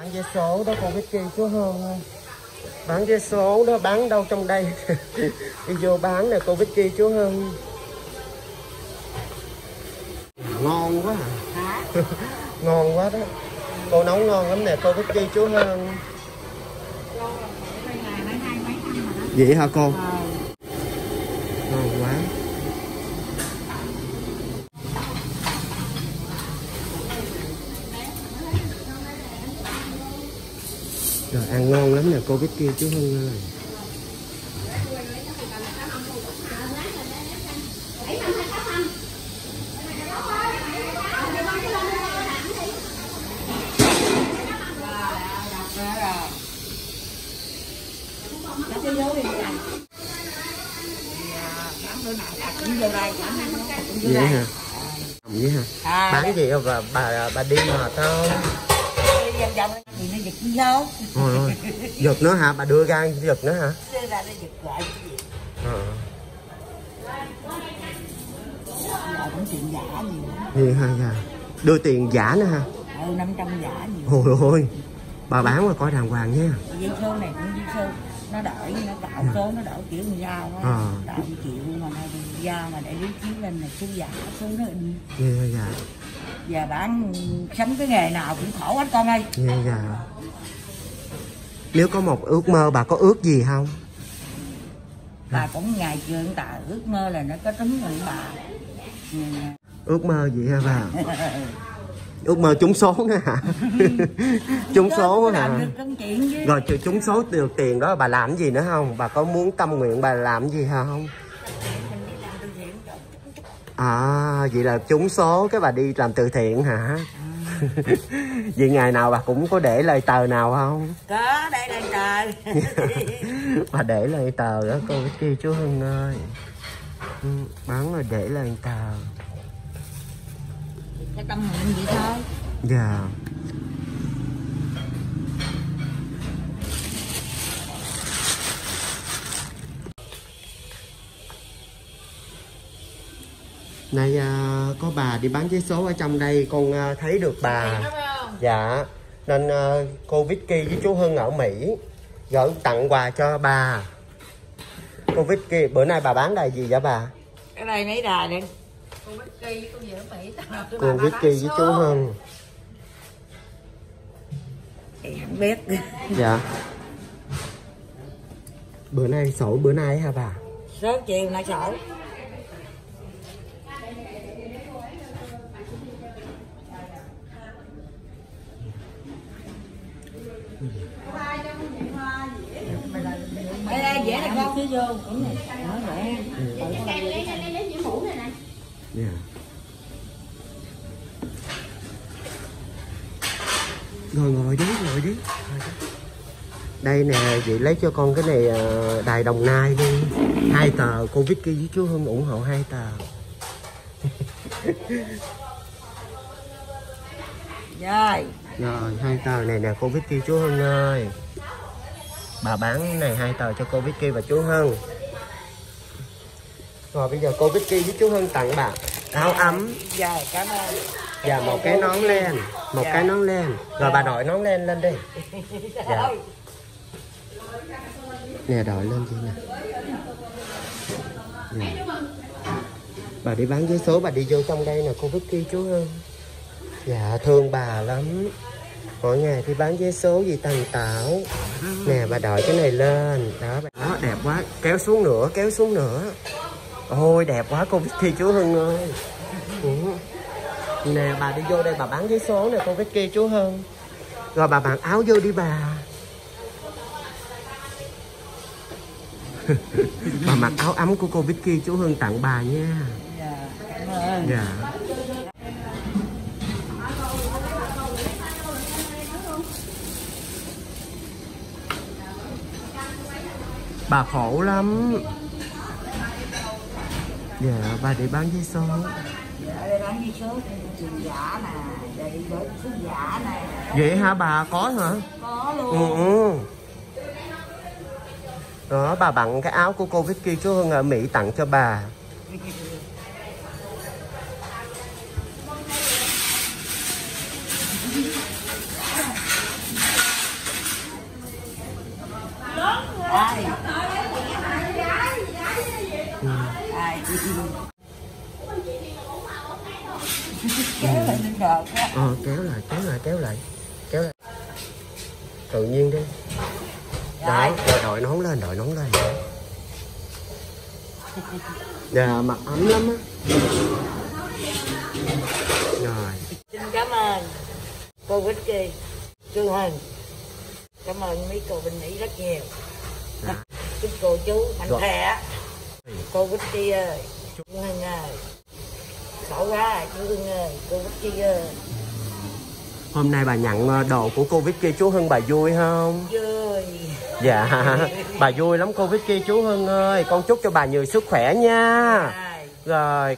bán vé số đó con Vicky chú Hương ơi bán vé số đó bán đâu trong đây? Đi vô bán nè cô Vicky chú Hương ngon quá à. Ngon quá đó. Cô nấu ngon lắm nè cô Vicky chú Hương vậy hả cô? Ngon quá ăn ngon lắm nè cô Vicky chú Hưng ơi vậy hả? Vậy hả? À, bán gì không bà bà đi mệt không vòng thì nó giật Ôi ôi, giật nữa hả? Bà đưa ra giật nữa hả? Đưa ra nó giật lại cái gì? Ờ. Giờ cũng chuyện giả nhiều. Gì dạ. Đưa tiền giả nữa hả? Ừ năm trăm giả nhiều. Ôi ôi bà bán mà coi đàng hoàng nha. Dây số này cũng dây số. Nó đổi nó tạo số nó đổi kiểu người giao á. Ờ. tạo chịu mà nó giao mà để lý chiếu lên là số giả số nó in. Dạ dạ giờ bán sống cái nghề nào cũng khổ hết con ơi. Dạ dạ nếu có một ước mơ bà có ước gì không? Bà cũng ngày trường tạ ước mơ là nó có trúng người bà. Ừ. ước mơ gì hả bà? Ước mơ trúng số nữa hả? Trúng số hả? rồi trừ trúng số được tiền đó bà làm gì nữa không? Bà có muốn tâm nguyện bà làm gì hả không à vậy là trúng số cái bà đi làm từ thiện hả? Vậy ngày nào bà cũng có để lời tờ nào không? Có đây đây trời bà để lời tờ đó cô kia chú Hưng ơi. Ừ, bán rồi để lời tờ. Cái tâm nguyện vậy thôi. Dạ Nay à, có bà đi bán vé số ở trong đây con à, thấy được bà. Dạ nên à, cô Vicky với chú Hưng ở Mỹ gửi tặng quà cho bà. Cô Vicky bữa nay bà bán đầy gì vậy bà? Cái đây mấy đài đây? Cô Vicky với cô ở Mỹ tặng cho cô Vicky với chú Hưng. Không biết. Dạ. Bữa nay sổ bữa nay hả bà? Sớm chiều nay sổ đây đây dễ này con cứ vô cũng này nói vậy dạ ngồi ngồi đi ngồi đi. Ngồi đi. đây nè, chị lấy cho con cái này ờ, đài đồng nai đi. Hai tờ cô Vicky với chú Hưng ủng hộ hai tờ. Rồi rồi hai tờ này nè cô Vicky chú Hưng ơi. Bà bán này hai tờ cho cô Vicky và chú Hưng rồi bây giờ cô Vicky với chú Hưng tặng bà áo ấm. Rồi cảm ơn. Và một cái nón len một Dạ. cái nón len. Rồi bà đội nón len lên đi. Dạ. Nè đội lên chị nè. Dạ. bà đi bán vé số bà đi vô trong đây nè cô Vicky chú Hưng dạ thương bà lắm. Mỗi ngày đi bán vé số gì tàn tảo. Nè bà đội cái này lên. Đó bà- đó đẹp quá. Kéo xuống nữa kéo xuống nữa. Ôi đẹp quá cô Vicky chú Hưng ơi. Ừ. nè bà đi vô đây bà bán vé số nè cô Vicky chú Hưng. Rồi bà mặc áo vô đi bà. Bà mặc áo ấm của cô Vicky chú Hưng tặng bà nha. Dạ cảm ơn. Dạ bà khổ lắm. Dạ bà để bán giấy số. Dạ, bán giấy số giả nè để số giả này vậy hả bà? Có hả? Có luôn. Ừ, ừ. đó bà bằng cái áo của cô Vicky chú Hương ở Mỹ tặng cho bà. Ai? Kéo lên á ờ kéo lại kéo lại kéo lại. Kéo lại. Tự nhiên đi. Đó rồi. đội nón lên đội nón lên. Dạ mặt ấm lắm á. Rồi. Xin cảm ơn cô Vicky Trương Hân cảm ơn mấy cô bên Mỹ rất nhiều. Dạ. chúc cô chú mạnh Dạ. khỏe. Cô Vicky ơi Hân ơi khổ quá chú ơi cô Vicky ơi. Hôm nay bà nhận ờ, đồ của cô Vicky chú Hưng bà vui không? Vui. Dạ bà vui lắm cô Vicky chú Hưng ơi. Con chúc cho bà nhiều sức khỏe nha. Rồi